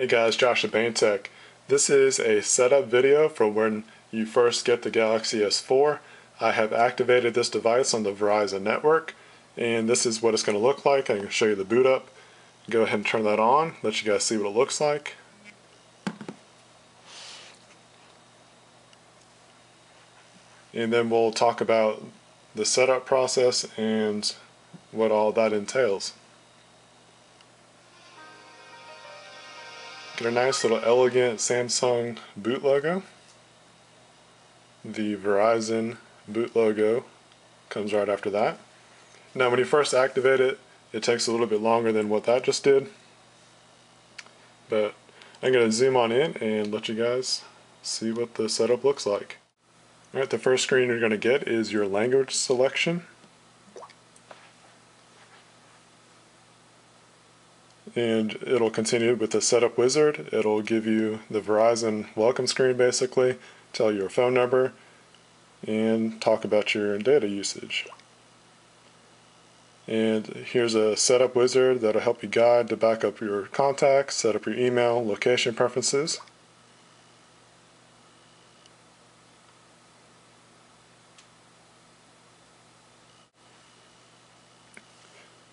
Hey guys, Josh at. This is a setup video for when you first get the Galaxy S4. I have activated this device on the Verizon network and this is what it's going to look like. I can show you the boot up. Go ahead and turn that on, let you guys see what it looks like. And then we'll talk about the setup process and what all that entails. Get a nice little elegant Samsung boot logo. The Verizon boot logo comes right after that. Now when you first activate it, it takes a little bit longer than what that just did. But I'm going to zoom on in and let you guys see what the setup looks like. Alright, the first screen you're going to get is your language selection. And it'll continue with the setup wizard. It'll give you the Verizon welcome screen basically, tell your phone number, and talk about your data usage. And here's a setup wizard that'll help you guide to back up your contacts, set up your email, location preferences.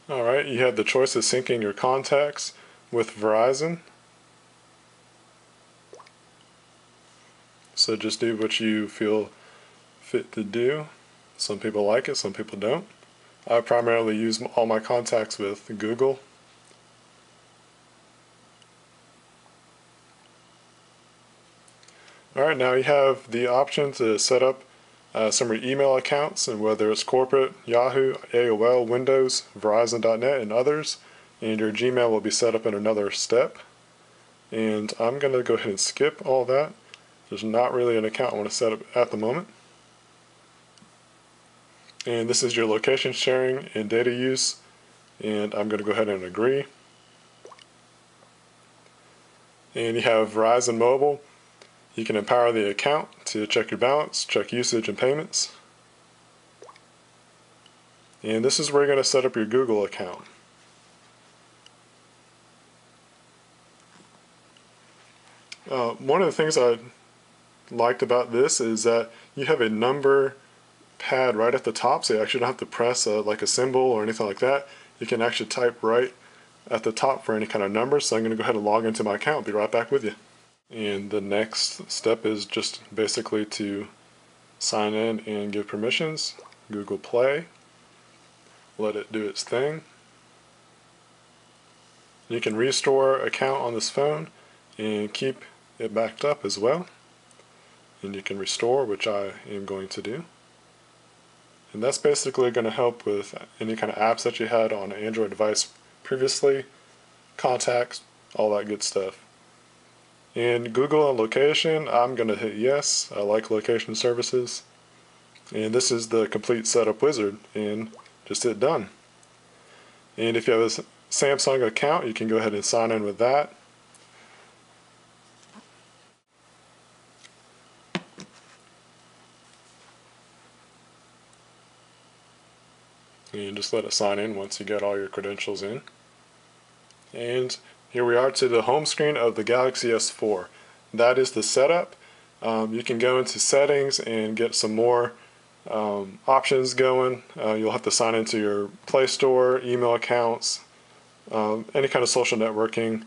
Alright, you have the choice of syncing your contacts with Verizon. So just do what you feel fit to do. Some people like it, some people don't. I primarily use all my contacts with Google. Alright, now you have the option to set up uh, some of your email accounts, and whether it's corporate, Yahoo, AOL, Windows, Verizon.net, and others, and your Gmail will be set up in another step. And I'm going to go ahead and skip all that. There's not really an account I want to set up at the moment. And this is your location sharing and data use, and I'm going to go ahead and agree. And you have Verizon Mobile. You can empower the account to check your balance, check usage and payments. And this is where you're going to set up your Google account. Uh, one of the things I liked about this is that you have a number pad right at the top so you actually don't have to press a, like a symbol or anything like that. You can actually type right at the top for any kind of number. So I'm going to go ahead and log into my account. Be right back with you. And the next step is just basically to sign in and give permissions. Google Play. Let it do its thing. You can restore account on this phone and keep it backed up as well. And you can restore, which I am going to do. And that's basically going to help with any kind of apps that you had on an Android device previously, contacts, all that good stuff. In Google and location, I'm going to hit yes. I like location services. And this is the complete setup wizard and just hit done. And if you have a Samsung account, you can go ahead and sign in with that. And just let it sign in once you get all your credentials in. And here we are to the home screen of the Galaxy S4. That is the setup. Um, you can go into settings and get some more um, options going. Uh, you'll have to sign into your Play Store, email accounts, um, any kind of social networking,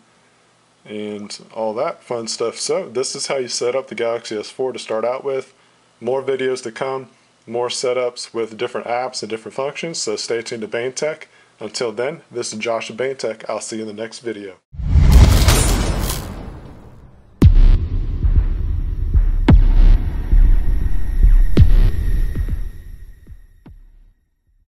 and all that fun stuff. So this is how you set up the Galaxy S4 to start out with. More videos to come, more setups with different apps and different functions, so stay tuned to Bane Tech. Until then, this is Josh of Bane Tech. I'll see you in the next video.